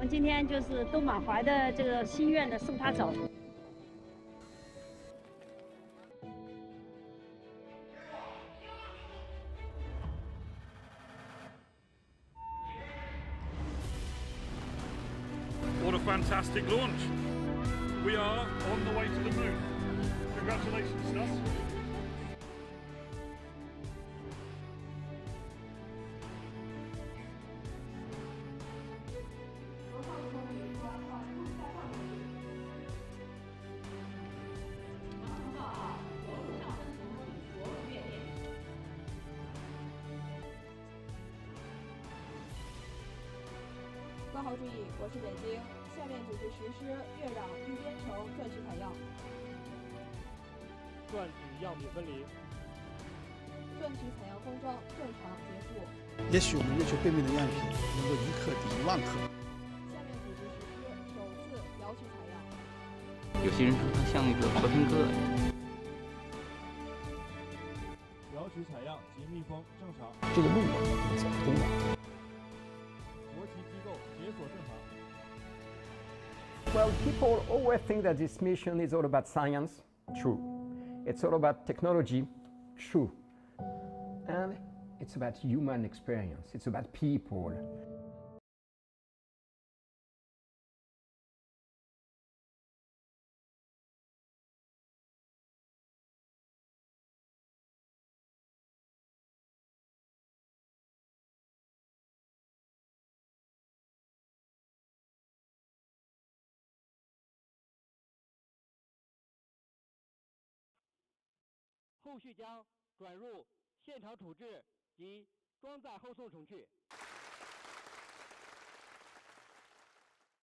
们今天就是都满怀的这个心愿的送他走。What a fantastic launch. We are on the way to the moon. Congratulations, Stas. 注意，我是北京，下面组织实施月壤玉边城钻取采样。钻取样品分离。钻取采样封装正常结束。也许我们月球背面的样品能够一克抵一万克。下面组织实施首次遥取采样。有些人说它像那个和平鸽。摇取采样及密封正常。这个路我们走 Well, people always think that this mission is all about science. True. It's all about technology. True. And it's about human experience. It's about people. 后续将转入现场处置及装载后送程序。